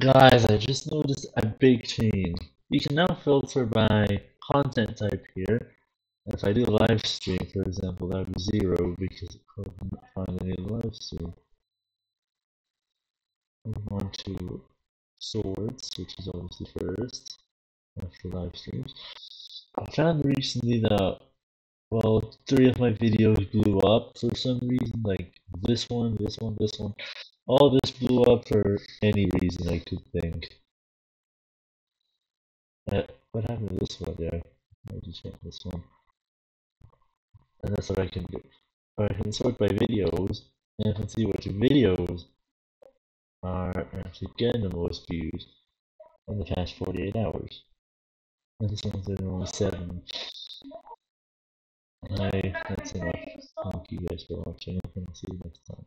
Guys, I just noticed a big change. You can now filter by content type here. If I do live stream, for example, that would be zero because it couldn't find any live stream. Move on to shorts, which is obviously first after live streams. I found recently that well, three of my videos blew up for some reason, like this one, this one, this one. All this blew up for any reason I could think. Uh, what happened to this one there? I just check this one. And that's what I can do. Or I can sort by videos, and I can see which videos are actually getting the most views in the past 48 hours. And this one's at only 7. Hi, that's enough. Thank you guys for watching, and see you next time.